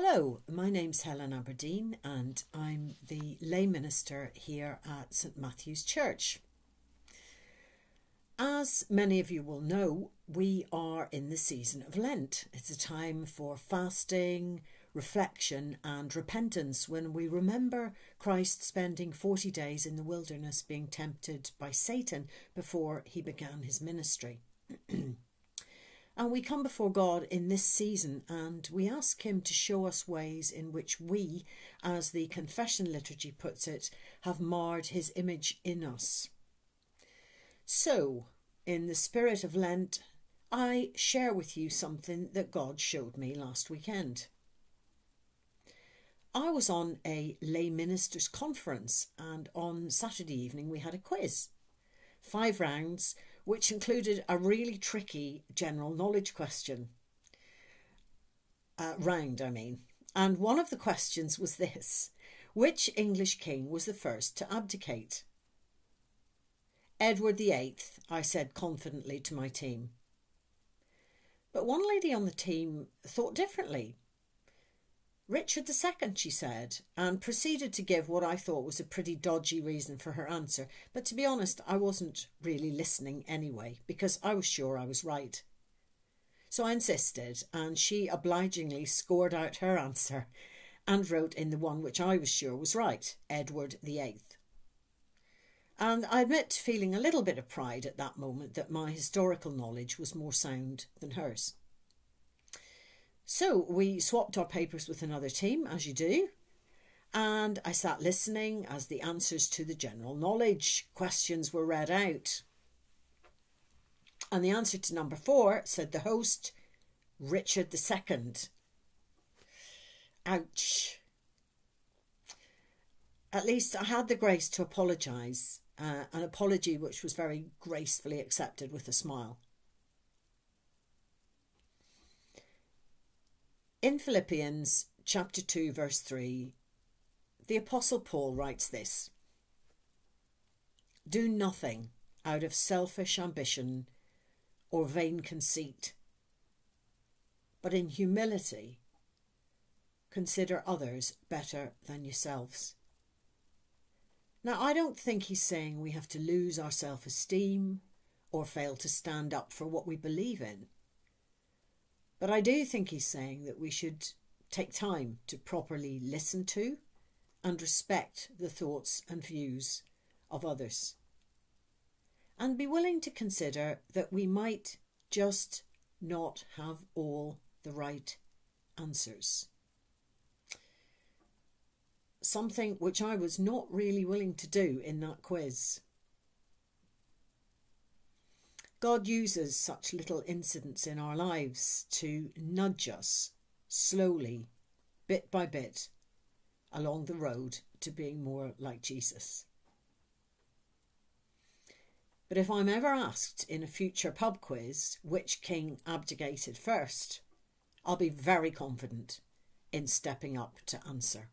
Hello, my name's Helen Aberdeen and I'm the lay minister here at St Matthew's Church. As many of you will know, we are in the season of Lent. It's a time for fasting, reflection, and repentance when we remember Christ spending 40 days in the wilderness being tempted by Satan before he began his ministry. And we come before God in this season and we ask Him to show us ways in which we, as the confession liturgy puts it, have marred His image in us. So, in the spirit of Lent, I share with you something that God showed me last weekend. I was on a lay ministers conference and on Saturday evening we had a quiz. Five rounds which included a really tricky general knowledge question. Uh, round, I mean. And one of the questions was this Which English king was the first to abdicate? Edward VIII, I said confidently to my team. But one lady on the team thought differently. Richard II, she said, and proceeded to give what I thought was a pretty dodgy reason for her answer. But to be honest, I wasn't really listening anyway, because I was sure I was right. So I insisted, and she obligingly scored out her answer and wrote in the one which I was sure was right Edward VIII. And I admit feeling a little bit of pride at that moment that my historical knowledge was more sound than hers. So we swapped our papers with another team, as you do, and I sat listening as the answers to the general knowledge questions were read out. And the answer to number four said the host, Richard II. Ouch. At least I had the grace to apologise, uh, an apology which was very gracefully accepted with a smile. In Philippians chapter 2, verse 3, the Apostle Paul writes this Do nothing out of selfish ambition or vain conceit, but in humility consider others better than yourselves. Now, I don't think he's saying we have to lose our self esteem or fail to stand up for what we believe in. But I do think he's saying that we should take time to properly listen to and respect the thoughts and views of others. And be willing to consider that we might just not have all the right answers. Something which I was not really willing to do in that quiz. God uses such little incidents in our lives to nudge us slowly, bit by bit, along the road to being more like Jesus. But if I'm ever asked in a future pub quiz which king abdicated first, I'll be very confident in stepping up to answer.